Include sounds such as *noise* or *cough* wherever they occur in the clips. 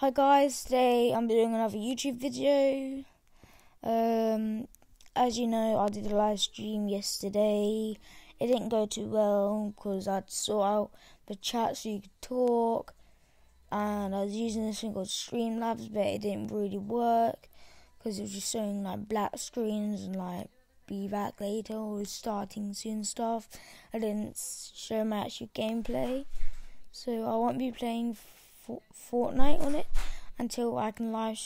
Hi guys, today I'm doing another YouTube video. Um, as you know, I did a live stream yesterday. It didn't go too well because I'd sort out the chat so you could talk. And I was using this thing called Streamlabs, but it didn't really work because it was just showing like black screens and like be back later or starting soon stuff. I didn't show my actual gameplay, so I won't be playing Fortnite on it until I can live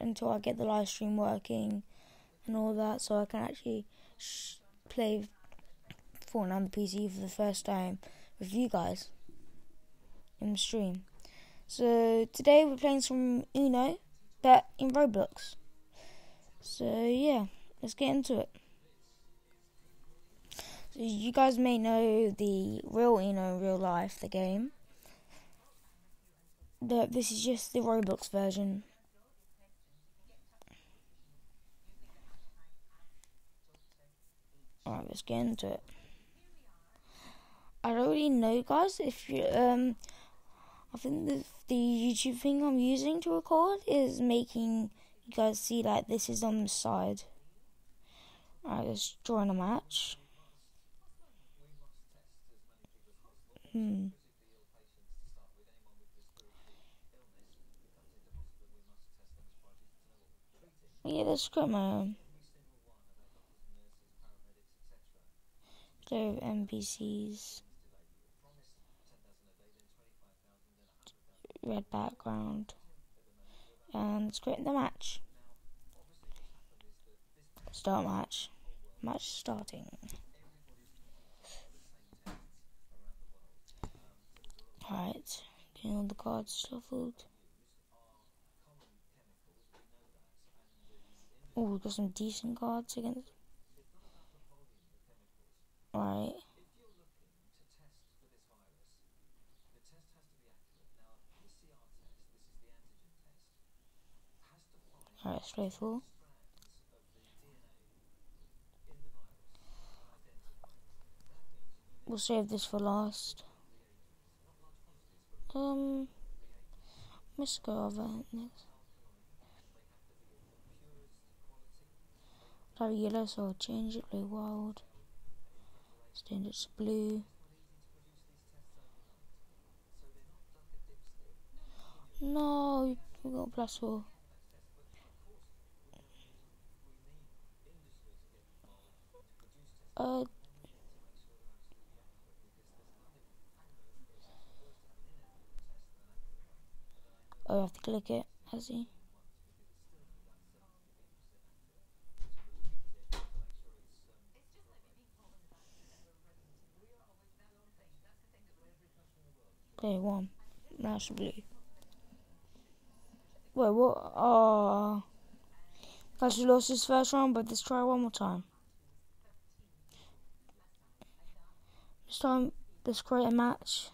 until I get the live stream working and all that, so I can actually play Fortnite on the PC for the first time with you guys in the stream. So today we're playing some Uno, but in Roblox. So yeah, let's get into it. So you guys may know the real Uno, real life, the game. The, this is just the Roblox version. Alright, let's get into it. I already know, guys. If you um, I think the the YouTube thing I'm using to record is making you guys see like this is on the side. Alright, let's join a match. Hmm. Yeah, let's my own. There NPCs. Red background. And let's create the match. Start match. Match starting. Alright, getting all the cards shuffled. Oh, we got some decent cards against. Alright. Alright, straightforward. We'll save this for last. Um, let's go over next. Have yellow, so I'll change it blue wild. Change it to blue. No, we got plus four. Uh, Oh, I have to click it. Has he? Okay, one. Nash blue. Wait, what? Uh, oh. Actually lost this first round, but let's try one more time. This time, let's create a match.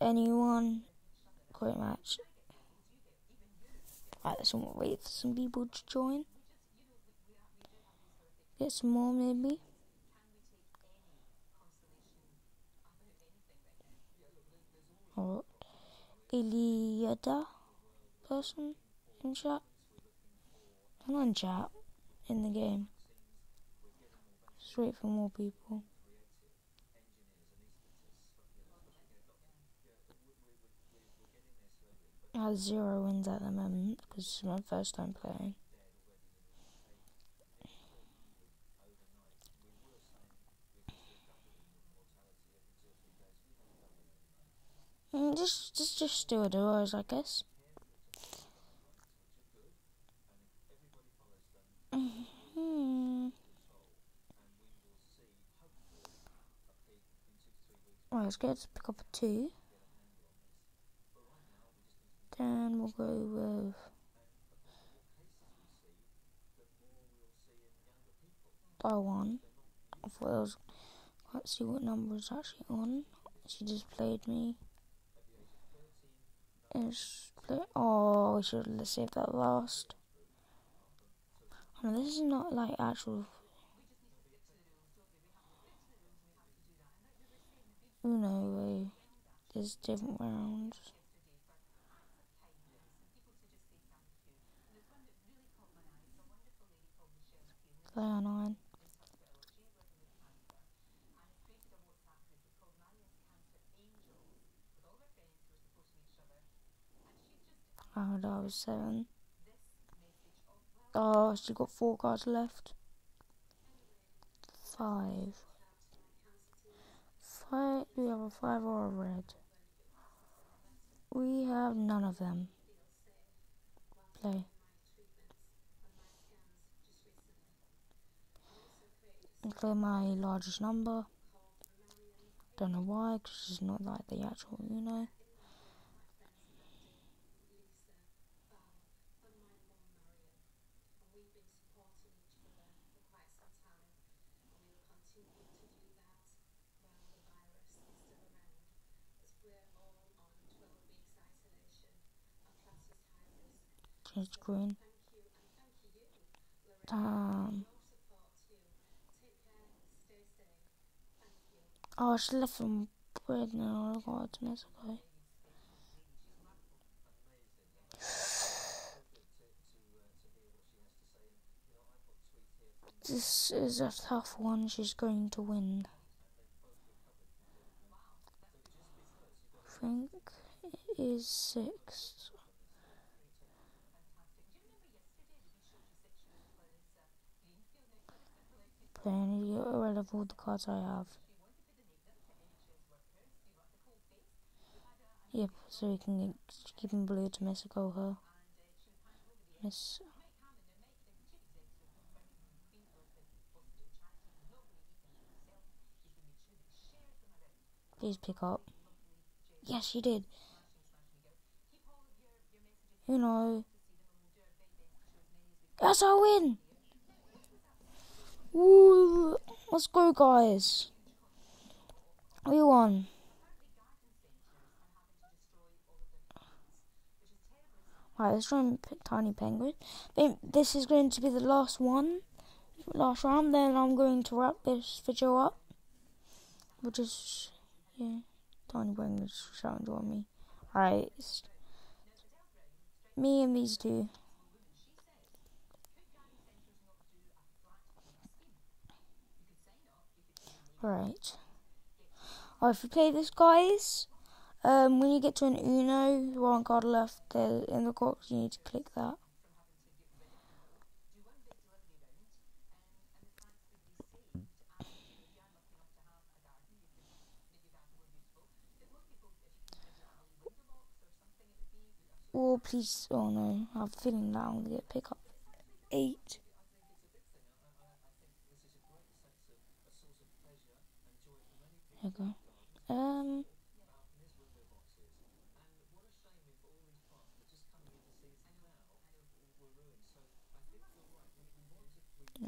Anyone great match. Right, let's wait for some people to join. Get some more maybe. Or Iliada person in chat. I'm on chat in the game. Straight for more people. I have zero wins at the moment because it's my first time playing. Mm, just, just, just do a duos, I guess. Mm-hmm. Right, let's get to pick up a two. Then we'll go with one. I thought I was let's see what number is actually on. She just played me is. Oh, we should have saved that last. I mean, this is not like actual. Uno, way. there's different rounds. Play on nine. Oh, that was 7. Oh, she got 4 cards left. 5. 5. Do we have a 5 or a red? We have none of them. Play. Clear my largest number. Don't know why, because it's not like the actual, you know. Change green. Damn. Oh, she left from bread now. I got to Mexico. *sighs* This is a tough one. She's going to win. I think it is six. I need to get rid of all the cards I have. Yep, so we can keep him blue to miss a go her. Miss. Please pick up. Yes, she did. You know. That's our win! Woo! Let's go, guys. We won. Right, let's Tiny Penguin. This is going to be the last one, last round. Then I'm going to wrap this video up. We'll just, yeah, Tiny Penguin's shouting on me. Right, me and these two. Right. Alright, if we play this, guys, um, when you get to an Uno, one card left there in the box, you need to click that. Oh, please. Oh no, I have a feeling that I'm to get pick up eight. There you go. Um.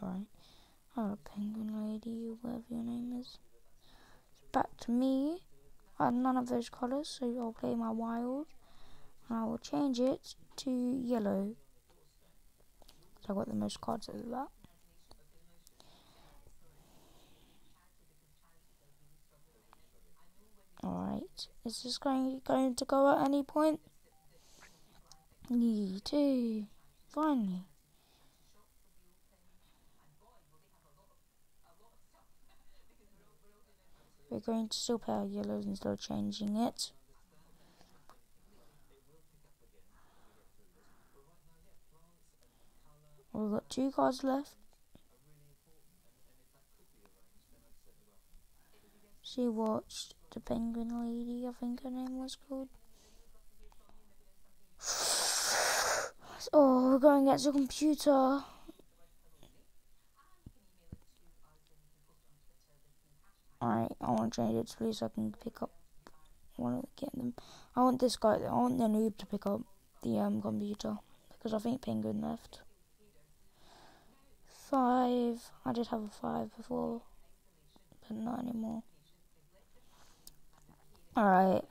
Alright. Alright, penguin lady, whatever your name is. It's Back to me. I have none of those colours, so I'll play my wild. And I will change it to yellow. So I got the most cards of that. Alright. Is this going going to go at any point? Me too. Finally. We're going to still our yellows instead of changing it. We've got two cards left. She watched the penguin lady, I think her name was called. *sighs* Oh, we're going to get the computer. Alright, I want to change it to blue so I can pick up one of get them. I want this guy, I want the noob to pick up the um, computer because I think Penguin left. Five. I did have a five before, but not anymore. Alright.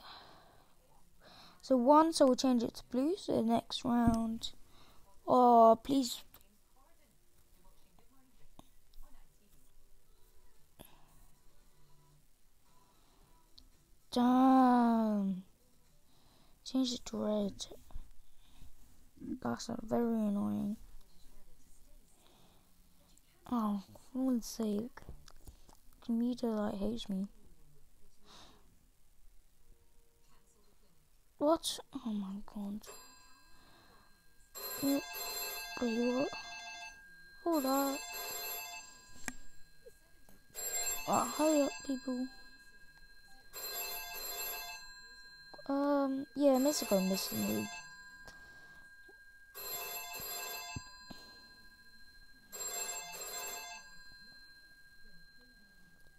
So one, so we'll change it to blue. So the next round. Oh, please Damn. Change it to red. That's very annoying. Oh, for one's sake. Computer like hates me. What? Oh my god. Wait, what? Hold up. Oh, hurry up, people. Um, yeah, missed the move.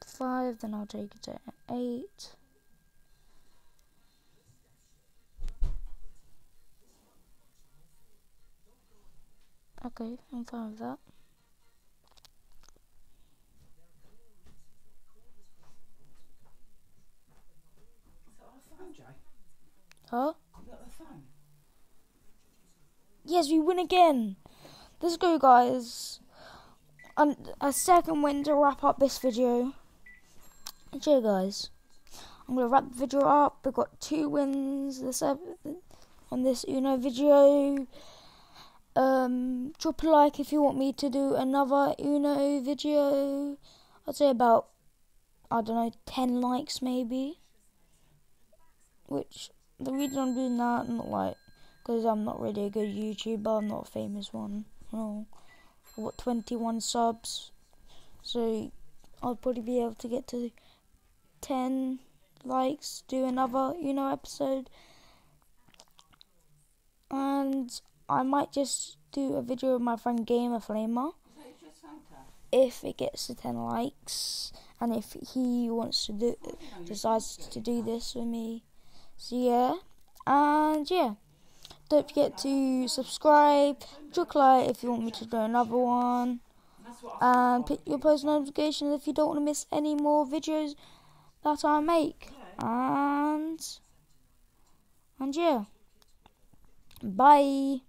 Five, then I'll take it to eight. Okay, I'm fine with that. Huh? Yes, we win again. Let's go, guys. And a second win to wrap up this video. Okay, guys. I'm gonna wrap the video up. We've got two wins this on this Uno video. Um, drop a like if you want me to do another Uno video. I'd say about I don't know, ten likes maybe. Which the reason I'm doing that, not like, because I'm not really a good YouTuber, I'm not a famous one. No, what 21 subs, so I'll probably be able to get to 10 likes, do another, you know, episode, and I might just do a video with my friend Gamer Flamer. If it gets to 10 likes and if he wants to do decides to do this with me. So yeah, and yeah, don't forget to subscribe, drop like if you want me to do another one, and put your post notifications if you don't want to miss any more videos that I make. And and yeah, bye.